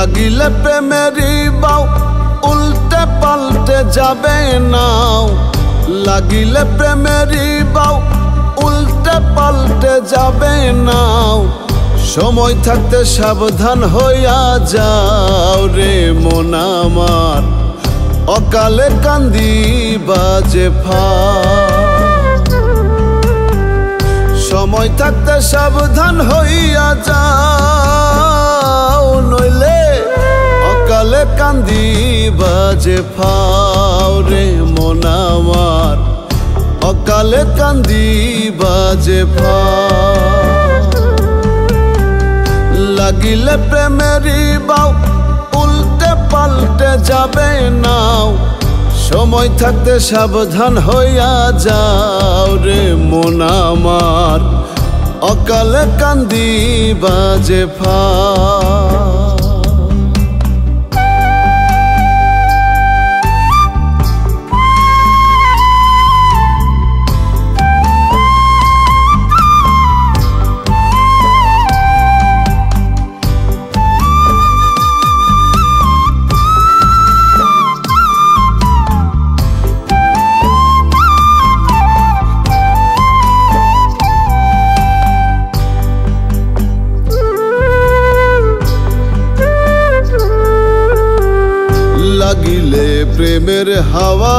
লাগিলে প্রেমেরই বাউ উল্টে পাল্টে যাবে নাও। লাগিলে প্রেমেরই বাউ উল্টে পাল্টে যাবে নাও। সময় থাকতে সাবধান হইয়া যাও রে মন আমার। অকালে কান্দি বাজে ফা। সময় থাকতে সাবধান হইয়া যাও। বাজে ফাও রে মন আমার, অকালে কান্দি বাজে ফা লাগিলে প্রেমেরই বাউ উল্টে পাল্টে যাবে নাও। সময় থাকতে সাবধান হইয়া যাও রে মন আমার, অকালে কান্দি বাজে ফা প্রেমের হাওয়া।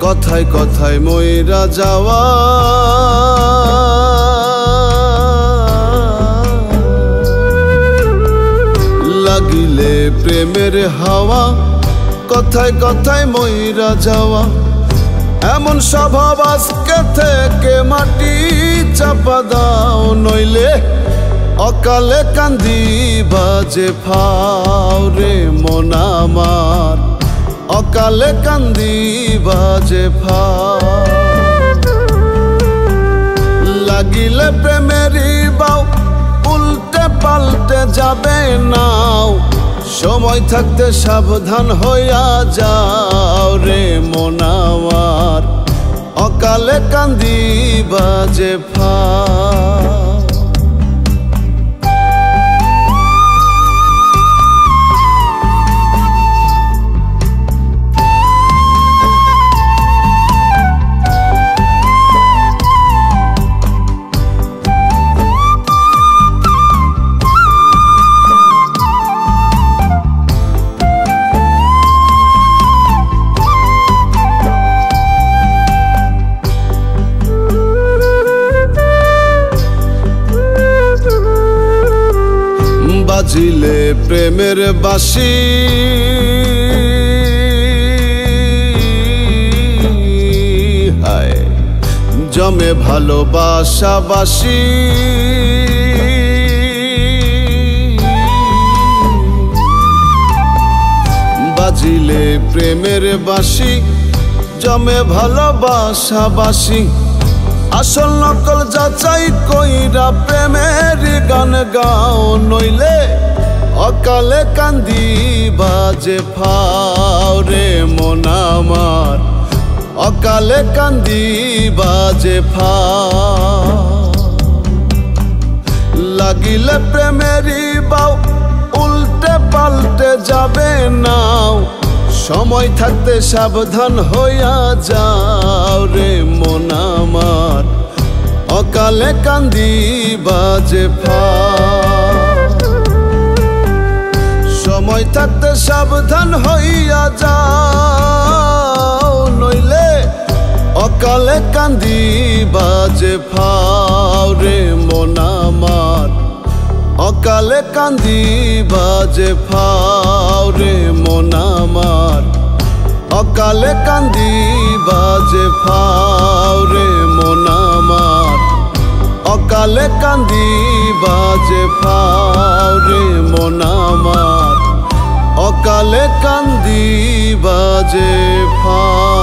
কথায় কথায় ময়রা যাওয়া। লাগিলে প্রেমের হাওয়া, কথায় কথায় ময়রা যাওয়া। এমন স্বভাব আজকে থেকে মাটি চাপা দাও, নইলে অকালে কান্দি বাজে ফাও রে মন আমার। অকালে কান্দি বাজে ফা লাগিলে প্রেমেরই বাউ উল্টে পাল্টে যাবে নাও। সময় থাকতে সাবধান হইয়া যাও রে মন আমার। অকালে কান্দি বাজে ফা প্রেমের বাসি। হায়, জমে ভালোবাসা বাসি বাজিলে প্রেমের বাসি, জমে ভালোবাসা বাসি আসল নকল যাচাই কইরা প্রেমের গান গাও নইলে অকালে কান্দি বাজে ফাও রে মন আমার। অকালে কান্দি বাজে ফা লাগিলে প্রেমেরই বাউ উল্টে পাল্টে যাবে নাও। সময় থাকতে সাবধান হইয়া যাও রে মন আমার। অকালে কান্দি বাজে ফা সময় থাকতে সাবধান হইয়া যাও, নইলে অকালে কান্দি বাজে ফাও রে মন অকালে কান্দি বাজে ফাও রে মন অকালে কান্দি বাজে ফাও রে মন অকালে কান্দি বাজে ফাও রে মন কান্দি বাজে ফা